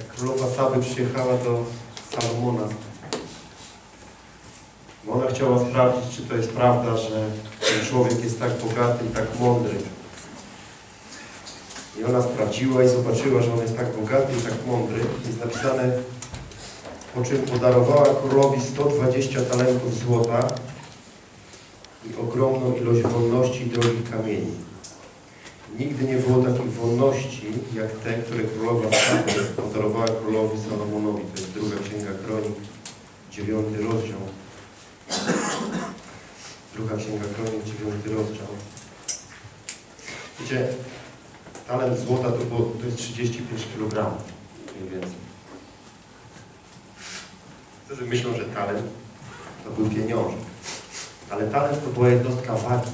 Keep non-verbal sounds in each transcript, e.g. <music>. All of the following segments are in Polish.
jak królowa Saby przyjechała do Salomona, bo ona chciała sprawdzić, czy to jest prawda, że ten człowiek jest tak bogaty i tak mądry. I ona sprawdziła i zobaczyła, że on jest tak bogaty i tak mądry. Jest napisane, po czym podarowała królowi 120 talentów złota i ogromną ilość wolności i drogich kamieni. Nigdy nie było takich wolności, jak te, które królowa Saby podarowała królowi Salomonowi. To jest druga księga kronik, dziewiąty rozdział. Druga księga kronik, dziewiąty rozdział. Wiecie, talent złota to, było, to jest 35 kg, mniej więcej. Niektórzy myślą, że talent to był pieniążek, ale talent to była jednostka wagi.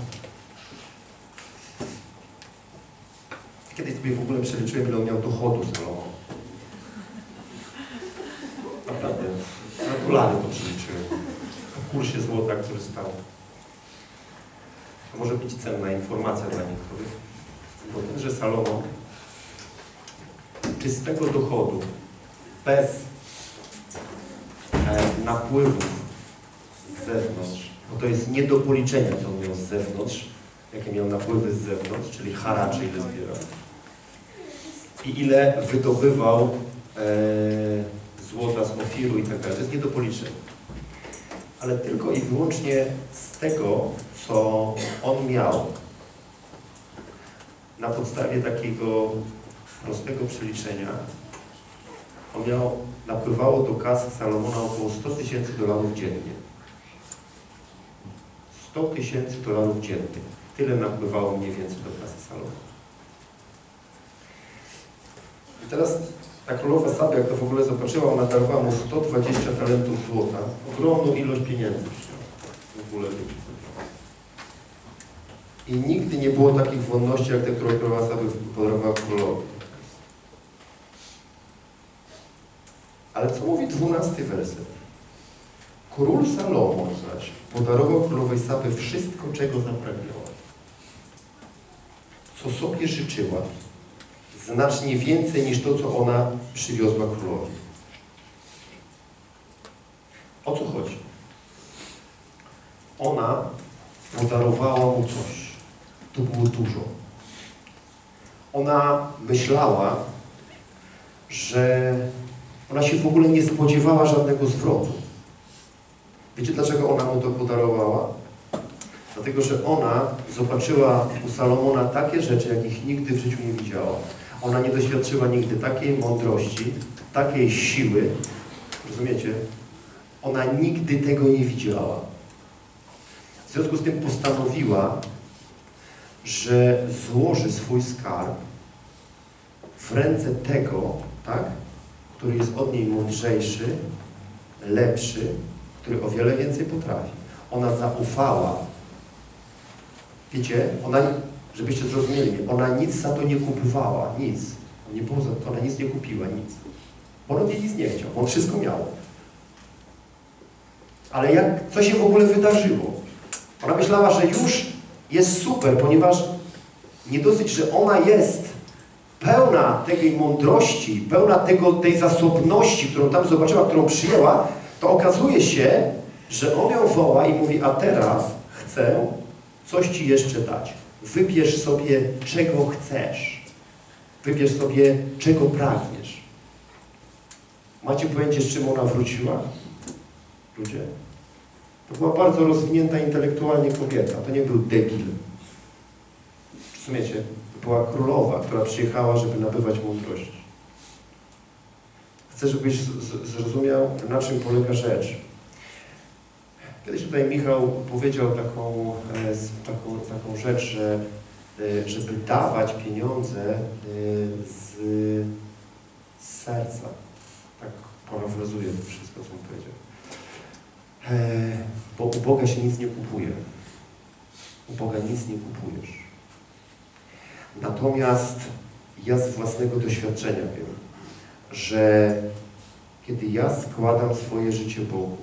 Sobie w ogóle przeliczyłem, ile on miał dochodu Salomon. Naprawdę, na dolary to przeliczyłem. W kursie złota, który stał. To może być cenna informacja dla niektórych. Bo tenże Salomon czystego dochodu, bez e, napływów z zewnątrz, bo to jest nie do policzenia, co on miał z zewnątrz, jakie miał napływy z zewnątrz, czyli haracze ile zbierał. I ile wydobywał e, złota z Ofiru i tak dalej. To jest nie do policzenia. Ale tylko i wyłącznie z tego, co on miał, na podstawie takiego prostego przeliczenia, on miał, napływało do kasy Salomona około 100 tysięcy dolarów dziennie. 100 tysięcy dolarów dziennie. Tyle napływało mniej więcej do kasy Salomona. I teraz ta królowa Sabia, jak to w ogóle zobaczyła, ona darowała mu 120 talentów złota. Ogromną ilość pieniędzy w ogóle. I nigdy nie było takich wolności, jak te, które królowa Sabia podarowała królowi. Ale co mówi dwunasty werset? Król Salomon zaś podarował królowej Sabę wszystko, czego zapragnęła. Co sobie życzyła, znacznie więcej niż to, co ona przywiozła królowi. O co chodzi? Ona podarowała mu coś. To było dużo. Ona myślała, że ona się w ogóle nie spodziewała żadnego zwrotu. Wiecie, dlaczego ona mu to podarowała? Dlatego, że ona zobaczyła u Salomona takie rzeczy, jakich nigdy w życiu nie widziała. Ona nie doświadczyła nigdy takiej mądrości, takiej siły. Rozumiecie? Ona nigdy tego nie widziała. W związku z tym postanowiła, że złoży swój skarb w ręce tego, tak, który jest od niej mądrzejszy, lepszy, który o wiele więcej potrafi. Ona zaufała. Wiecie, ona, żebyście zrozumieli, ona nic za to nie kupowała, nic. Nie było za to, ona nic nie kupiła, nic. Bo on jej nic nie chciał, on wszystko miał. Ale jak, co się w ogóle wydarzyło? Ona myślała, że już jest super, ponieważ nie dosyć, że ona jest pełna tej mądrości, pełna tego, tej zasobności, którą tam zobaczyła, którą przyjęła, to okazuje się, że on ją woła i mówi, a teraz chcę coś Ci jeszcze dać. Wybierz sobie, czego chcesz. Wybierz sobie, czego pragniesz. Macie pojęcie, z czym ona wróciła? Ludzie? To była bardzo rozwinięta intelektualnie kobieta. To nie był debil. Rozumiecie? To była królowa, która przyjechała, żeby nabywać mądrość. Chcę, żebyś zrozumiał, na czym polega rzecz. Kiedyś tutaj Michał powiedział taką, taką, taką rzecz, że żeby dawać pieniądze z, z serca. Tak parafrazuję to wszystko, co on powiedział. Bo u Boga się nic nie kupuje. U Boga nic nie kupujesz. Natomiast ja z własnego doświadczenia wiem, że kiedy ja składam swoje życie Bogu,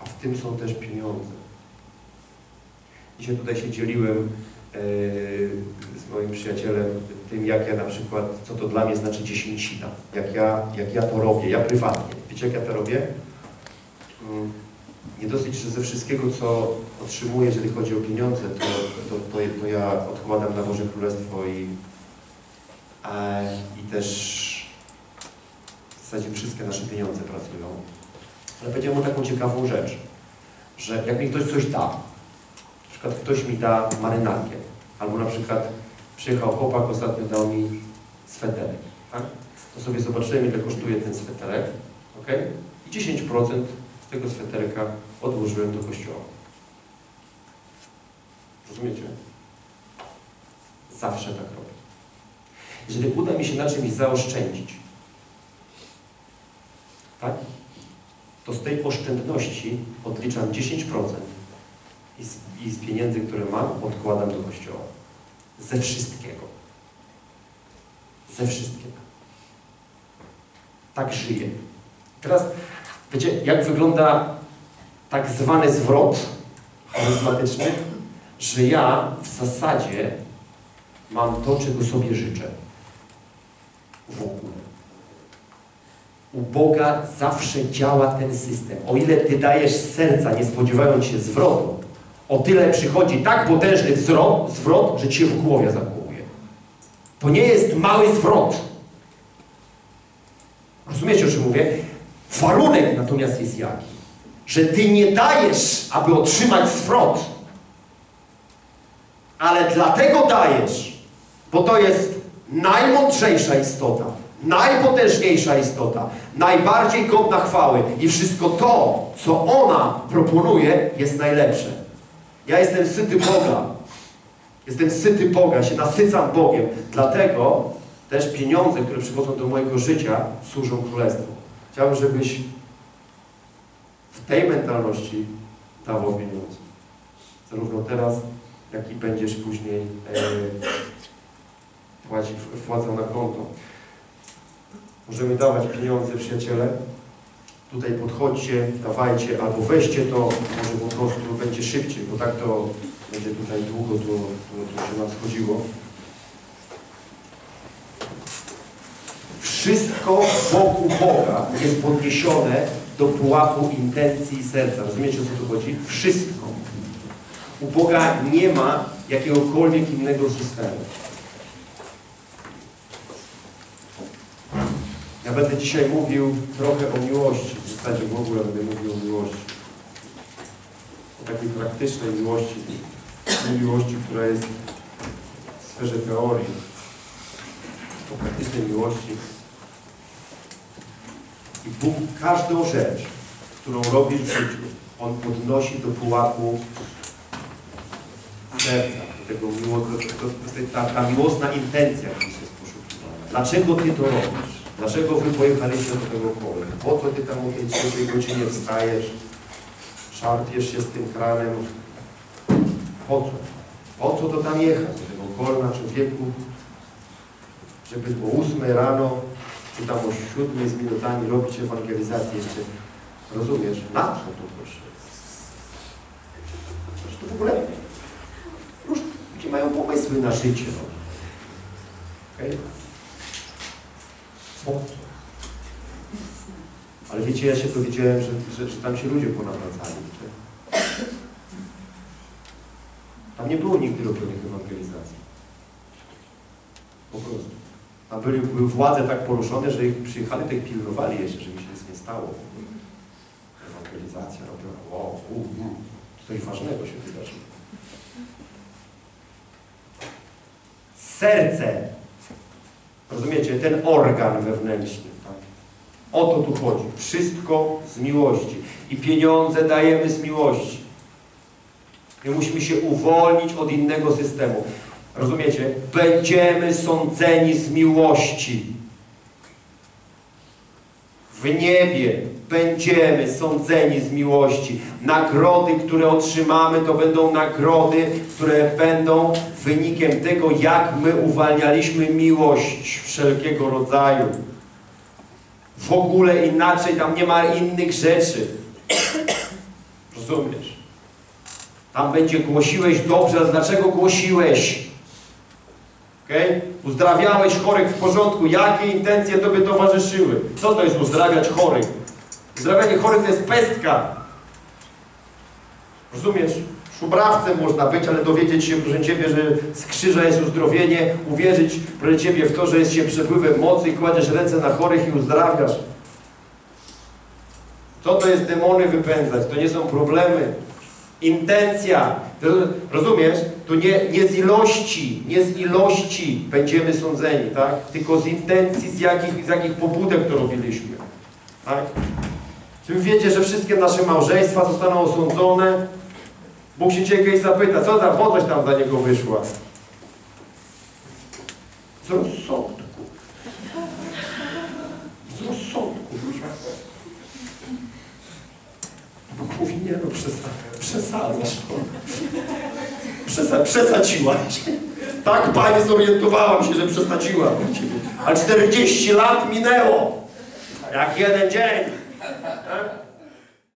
a w tym są też pieniądze. Dzisiaj tutaj się dzieliłem z moim przyjacielem tym, jak ja na przykład, co to dla mnie znaczy dziesięcina, jak ja, jak ja to robię, ja prywatnie. Wiecie, jak ja to robię? Mm, nie dosyć, że ze wszystkiego, co otrzymuję, jeżeli chodzi o pieniądze, to, to, to, to ja odkładam na Boże Królestwo i, i też w zasadzie wszystkie nasze pieniądze pracują. Ale powiedziałem mu taką ciekawą rzecz, że jak mi ktoś coś da, na przykład ktoś mi da marynarkę, albo na przykład przyjechał chłopak, ostatnio dał mi sweterek, tak? To sobie zobaczyłem, ile kosztuje ten sweterek, ok? I 10% z tego sweterka odłożyłem do kościoła. Rozumiecie? Zawsze tak robię. Jeżeli uda mi się na czymś zaoszczędzić, tak? To z tej oszczędności odliczam 10% i z, i z pieniędzy, które mam, odkładam do kościoła. Ze wszystkiego. Ze wszystkiego. Tak żyję. Teraz, wiecie, jak wygląda tak zwany zwrot charyzmatyczny, że ja w zasadzie mam to, czego sobie życzę. W ogóle. U Boga zawsze działa ten system. O ile Ty dajesz serca, nie spodziewając się zwrotu, o tyle przychodzi tak potężny zwrot, zwrot że Cię w głowie zakołuje. To nie jest mały zwrot. Rozumiecie, o czym mówię? Warunek natomiast jest jaki? Że Ty nie dajesz, aby otrzymać zwrot, ale dlatego dajesz, bo to jest najmądrzejsza istota, najpotężniejsza istota, najbardziej godna chwały i wszystko to, co ona proponuje, jest najlepsze. Ja jestem syty Boga. Jestem syty Boga, się nasycam Bogiem. Dlatego też pieniądze, które przychodzą do mojego życia, służą Królestwu. Chciałbym, żebyś w tej mentalności dawał pieniądze. Zarówno teraz, jak i będziesz później e, płacić, wpłacał na konto. Możemy dawać pieniądze, przyjaciele. Tutaj podchodźcie, dawajcie, albo weźcie to, może po prostu będzie szybciej, bo tak to będzie tutaj długo, to, to, to się nam schodziło. Wszystko wokół Boga jest podniesione do pułapu intencji i serca. Rozumiecie, o co tu chodzi? Wszystko. U Boga nie ma jakiegokolwiek innego systemu. Ja będę dzisiaj mówił trochę o miłości. W zasadzie w ogóle będę mówił o miłości. O takiej praktycznej miłości. Nie miłości, która jest w sferze teorii. O praktycznej miłości. I Bóg każdą rzecz, którą robisz w życiu, On podnosi do pułapu serca, do tego miło, do, do, do, ta, ta miłosna intencja, która jest poszukiwana. Dlaczego Ty to robisz? Dlaczego Wy pojechaliście do tego pola? Po co Ty tam o tej trzeciej godzinie wstajesz? Szarpiesz się z tym kranem? Po co? Po co to tam jechać? Do tego kolna człowieku? Żeby o ósmej rano, czy tam o siódmej z minutami robić ewangelizację jeszcze. Rozumiesz? Na co to proszę? Przecież to w ogóle ludzie mają pomysły na życie. No. Okay? Ale wiecie, ja się dowiedziałem, że, że, że tam się ludzie ponawracali. Tam nie było nigdy robionych ewangelizacji. Po prostu. Tam byli, były władze tak poruszone, że ich przyjechali, ich pilnowali jeszcze, żeby się nic nie stało. Ewangelizacja robiona. Wow, u, u, coś ważnego się wydarzyło. Serce Rozumiecie? Ten organ wewnętrzny. Tak? O to tu chodzi. Wszystko z miłości. I pieniądze dajemy z miłości. My musimy się uwolnić od innego systemu. Rozumiecie? Będziemy sądzeni z miłości. W niebie będziemy sądzeni z miłości. Nagrody, które otrzymamy, to będą nagrody, które będą wynikiem tego, jak my uwalnialiśmy miłość wszelkiego rodzaju. W ogóle inaczej, tam nie ma innych rzeczy. <coughs> Rozumiesz? Tam będzie głosiłeś dobrze, ale dlaczego głosiłeś? Okay? Uzdrawiałeś chorych w porządku. Jakie intencje Tobie towarzyszyły? Co to jest uzdrawiać chorych? Uzdrawianie chorych to jest pestka. Rozumiesz? Szubrawcem można być, ale dowiedzieć się, proszę Ciebie, że z krzyża jest uzdrowienie, uwierzyć, proszę Ciebie, w to, że jest się przepływem mocy i kładziesz ręce na chorych i uzdrawiasz. Co to jest demony wypędzać? To nie są problemy. Intencja. Rozumiesz? Tu nie, nie z ilości, nie z ilości będziemy sądzeni, tak? Tylko z intencji, z jakich, z jakich pobudek to robiliśmy. Tak? Czy wiecie, że wszystkie nasze małżeństwa zostaną osądzone? Bóg się ciebie kiedyś zapyta, co tam, po coś tam za niego wyszła? Z rozsądku. Z rozsądku. Bóg mówi, nie no, przesa- przesadzasz. Przesa- przesadziłaś. Tak, Panie, zorientowałam się, że przesadziłam. A 40 lat minęło. Jak jeden dzień.